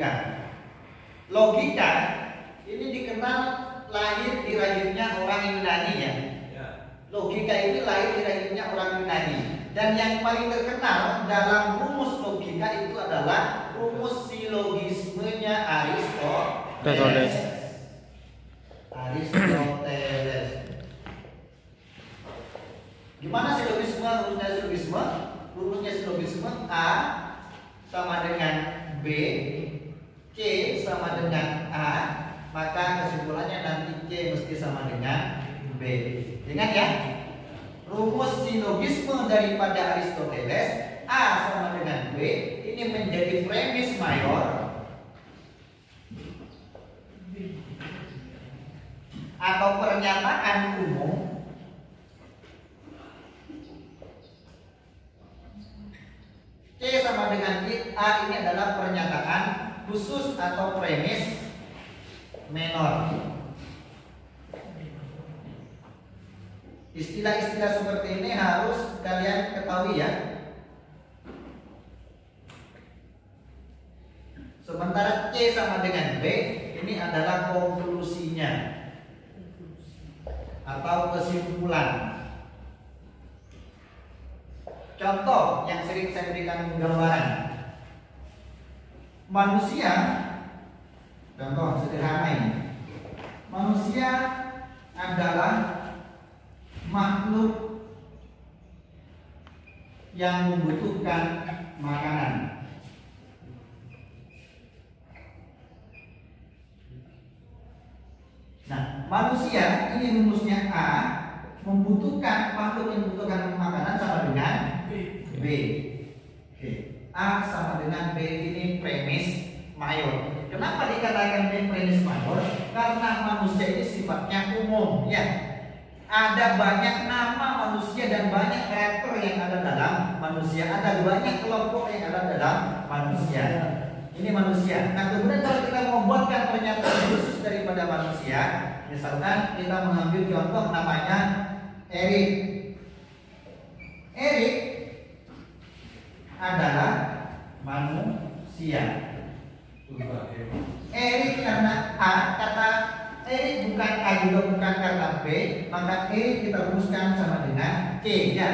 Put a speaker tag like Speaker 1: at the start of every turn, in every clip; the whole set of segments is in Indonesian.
Speaker 1: logika. Logika ini dikenal lahir di rahimnya orang Yunani ya. Logika ini lahir di rahimnya orang Yunani. Dan yang paling terkenal dalam rumus logika itu adalah rumus silogismenya Aristoteles. Aristoteles. Gimana silogisme? Rumusnya silogisme? Rumusnya silogisme A sama dengan B, C sama dengan A, maka kesimpulannya nanti C mesti sama dengan B. Ingat ya? Rumus silogisme daripada Aristoteles A sama dengan B ini menjadi premis mayor atau pernyataan umum C sama dengan A ini adalah pernyataan khusus atau premis menor. Istilah-istilah seperti ini harus kalian ketahui ya. Sementara C sama dengan B ini adalah konklusinya atau kesimpulan. Contoh yang sering saya berikan gambaran. Manusia, contoh sederhana ini. Manusia adalah makhluk yang membutuhkan makanan. Nah, manusia ini rumusnya A membutuhkan makhluk yang membutuhkan makanan sama dengan B. Oke. A sama dengan B ini premis mayor. Kenapa dikatakan B premis mayor? Karena manusia ini sifatnya umum, ya. Ada banyak nama manusia dan banyak karakter yang ada dalam manusia. Ada banyak kelompok yang ada dalam manusia. Ini manusia. Nah, kemudian kalau kita membuatkan pernyataan khusus daripada manusia, misalkan kita mengambil contoh namanya Erik. Erik adalah manusia. Erik karena A, kata Erik bukan A juga bukan kata B, maka Erik kita rumuskan sama dengan C ya.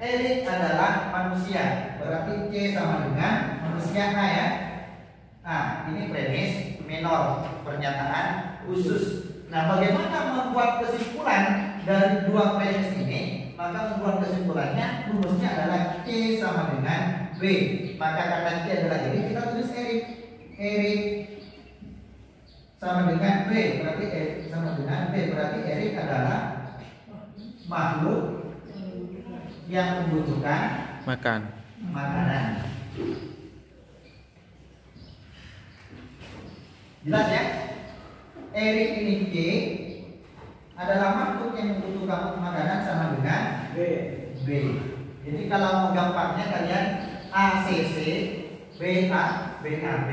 Speaker 1: Erik adalah manusia, berarti C sama dengan manusia A ya. Nah, ini premis menor, pernyataan khusus. Nah, bagaimana membuat kesimpulan dari dua premis ini? Maka membuat kesimpulannya rumusnya adalah C sama dengan B. Maka kata C adalah ini kita tulis Erik. Erik sama dengan B berarti Erik sama dengan B berarti Erik adalah makhluk yang membutuhkan
Speaker 2: makan
Speaker 1: makanan. Jelas ya? Erik ini G adalah makhluk yang membutuhkan makanan sama dengan
Speaker 3: B.
Speaker 1: B. Jadi kalau mau gampangnya kalian ACC BA BAB.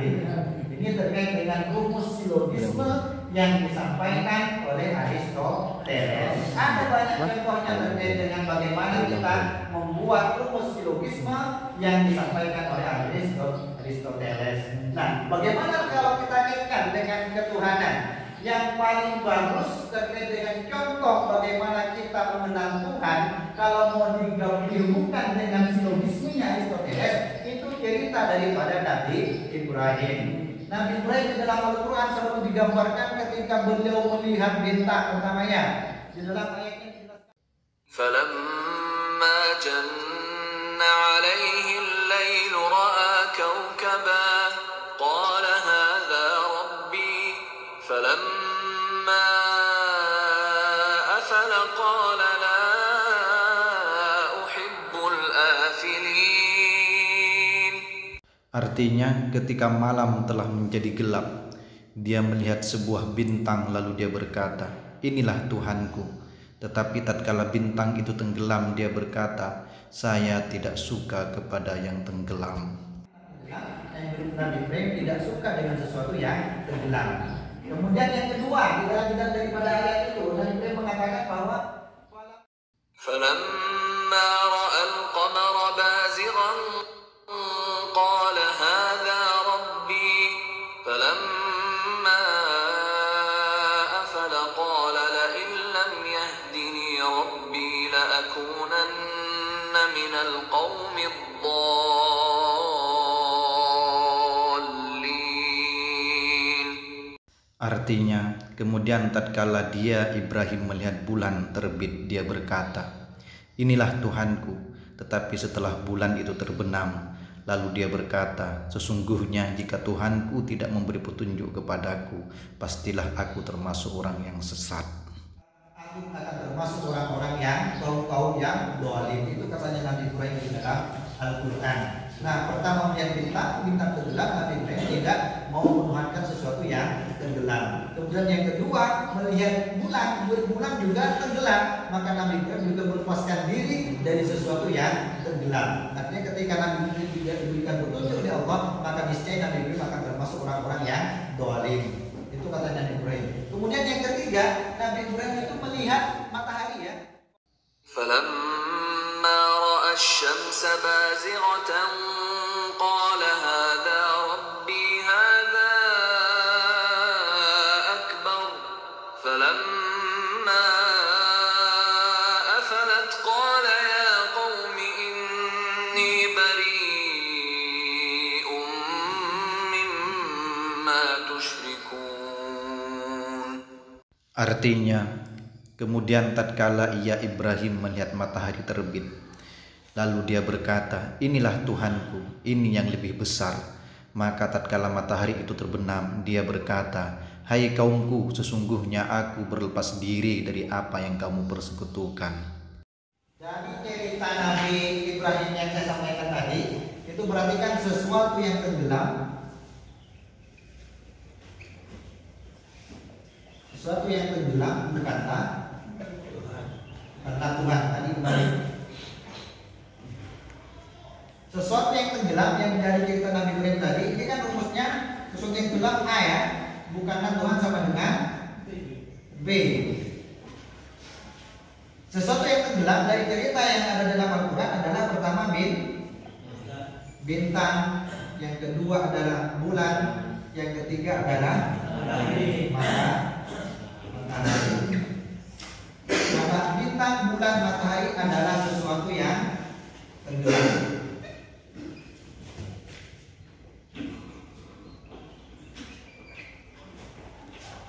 Speaker 1: Ini terkait dengan rumus silogisme yang disampaikan oleh Aristoteles. Ada banyak contohnya terkait dengan bagaimana kita membuat rumus silogisme yang disampaikan oleh Aristoteles. Nah, bagaimana kalau kita kaitkan dengan ketuhanan? Yang paling bagus terkait dengan contoh bagaimana kita mengenal Tuhan kalau mau digabungkan dengan silogismenya Aristoteles itu cerita daripada Nabi Ibrahim. Nabi Ibrahim di dalam Al-Quran selalu digambarkan ketika beliau melihat bintang pertamanya. Di dalam ayatnya dijelaskan.
Speaker 4: فلما جن عليه الليل رأى كوكبا قال هذا ربي فلما أفل قال
Speaker 5: Artinya ketika malam telah menjadi gelap Dia melihat sebuah bintang lalu dia berkata Inilah Tuhanku Tetapi tatkala bintang itu tenggelam dia berkata Saya tidak suka kepada yang tenggelam
Speaker 1: Yang Nabi Ibrahim tidak suka dengan sesuatu yang tenggelam. Kemudian yang kedua, di dalam bidang daripada ayat itu, Nabi Ibrahim mengatakan bahwa
Speaker 4: فلما القوم الضالين
Speaker 5: Artinya, kemudian tatkala dia Ibrahim melihat bulan terbit, dia berkata, "Inilah Tuhanku." Tetapi setelah bulan itu terbenam, lalu dia berkata, "Sesungguhnya jika Tuhanku tidak memberi petunjuk kepadaku, pastilah aku termasuk orang yang sesat."
Speaker 1: Aku akan termasuk orang-orang yang kaum-kaum yang doalim itu katanya Nabi Ibrahim di dalam Al-Quran. Nah pertama melihat bintang, bintang tenggelam Nabi Ibrahim tidak mau menuhankan sesuatu yang tenggelam. Kemudian yang kedua melihat bulan, bulan juga tenggelam, maka Nabi Ibrahim juga melepaskan diri dari sesuatu yang tenggelam. Artinya ketika Nabi Ibrahim tidak diberikan petunjuk oleh Allah, maka niscaya Nabi Ibrahim akan termasuk orang-orang yang doalim. Itu kata Nabi Ibrahim. Kemudian yang ketiga, Nabi Ibrahim itu melihat matahari ya.
Speaker 4: فلما رأى الشمس بازغة قال هذا ربي هذا أكبر فلما
Speaker 5: Artinya, kemudian tatkala ia Ibrahim melihat matahari terbit, lalu dia berkata, "Inilah Tuhanku, ini yang lebih besar." Maka tatkala matahari itu terbenam, dia berkata, "Hai kaumku, sesungguhnya aku berlepas diri dari apa yang kamu persekutukan."
Speaker 1: Jadi cerita Nabi Ibrahim yang saya sampaikan tadi itu berarti kan sesuatu yang tenggelam sesuatu yang tenggelam berkata karena Tuhan tadi kembali. Sesuatu yang tenggelam yang dari cerita Nabi Ibrahim tadi ini kan rumusnya sesuatu yang tenggelam A ya bukanlah Tuhan sama dengan B. Sesuatu yang tenggelam dari cerita yang ada dalam Al-Quran adalah pertama bin bintang, yang kedua adalah bulan, yang ketiga adalah matahari. Matahari. Maka bintang, bulan, matahari adalah sesuatu yang tenggelam.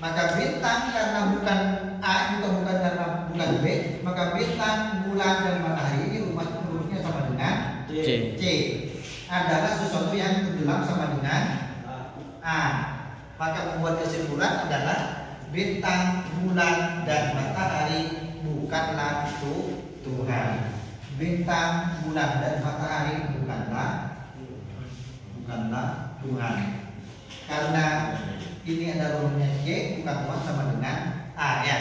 Speaker 1: Maka bintang karena bukan A juga bukan karena bukan B, maka bintang, bulan dan matahari ini rumusnya rumusnya sama dengan
Speaker 5: C.
Speaker 1: C adalah sesuatu yang tenggelam sama dengan A. Maka membuat kesimpulan adalah bintang, bulan dan matahari bukanlah itu Tuhan. Bintang, bulan dan matahari bukanlah bukanlah Tuhan. Karena ini ada rumusnya C bukan Tuhan sama dengan A ya.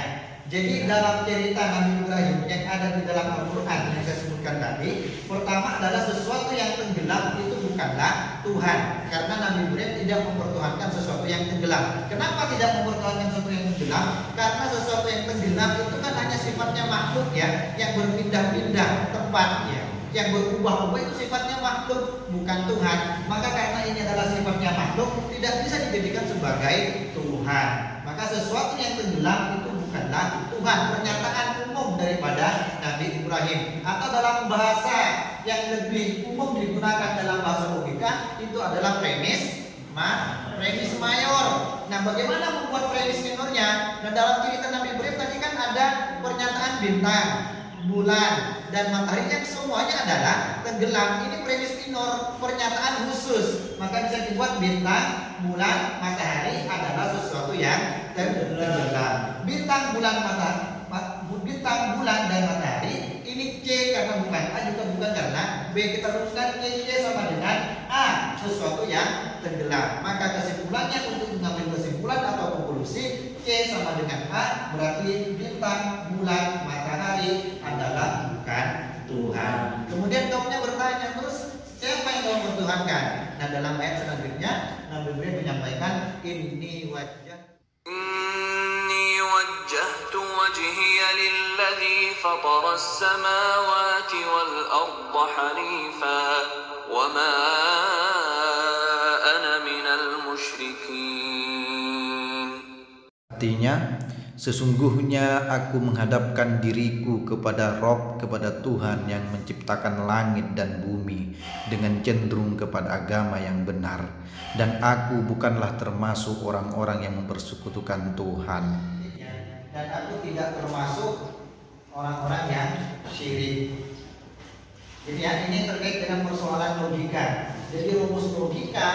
Speaker 1: Jadi dalam cerita Nabi Ibrahim yang ada di dalam Al-Quran yang saya sebutkan tadi Pertama adalah sesuatu yang tenggelam itu bukanlah Tuhan. Karena Nabi Ibrahim tidak mempertuhankan sesuatu yang tenggelam. Kenapa tidak mempertuhankan sesuatu yang tenggelam? Karena sesuatu yang tenggelam itu kan hanya sifatnya makhluk ya Yang berpindah-pindah tempatnya. Yang berubah-ubah itu sifatnya makhluk bukan Tuhan. Maka karena ini adalah sifatnya makhluk tidak bisa dijadikan sebagai Tuhan. Maka sesuatu yang tenggelam itu bukanlah Tuhan. Pernyataan umum daripada Nabi Ibrahim. Atau dalam bahasa yang lebih umum digunakan dalam bahasa logika itu adalah premis ma premis mayor nah bagaimana membuat premis minornya nah dalam cerita Nabi Ibrahim tadi kan ada pernyataan bintang bulan dan matahari yang semuanya adalah tenggelam. Ini premis minor, pernyataan khusus. Maka bisa dibuat bintang, bulan, matahari adalah sesuatu yang tenggelam. Bintang, bulan, matahari, bintang, bulan dan matahari ini C karena bukan A juga bukan karena B kita rumuskan C, C sama dengan A sesuatu yang tenggelam. Maka kesimpulannya untuk mengambil kesimpulan atau konklusi C sama dengan A berarti bintang, bulan, matahari adalah bukan Tuhan. Kemudian kaumnya bertanya terus siapa yang kau bertuhankan? Nah dalam ayat selanjutnya Nabi Ibrahim menyampaikan ini wajah
Speaker 4: وجهي للذي فطر السماوات والأرض حنيفا وما أنا من المشركين
Speaker 5: Artinya, Sesungguhnya aku menghadapkan diriku kepada Rob, kepada Tuhan yang menciptakan langit dan bumi dengan cenderung kepada agama yang benar. Dan aku bukanlah termasuk orang-orang yang mempersekutukan Tuhan.
Speaker 1: Dan aku tidak termasuk orang-orang yang syirik. Jadi ya, ini terkait dengan persoalan logika. Jadi rumus logika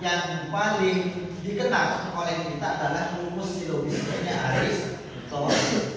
Speaker 1: yang paling dikenal oleh kita adalah rumus silogismenya Aristoteles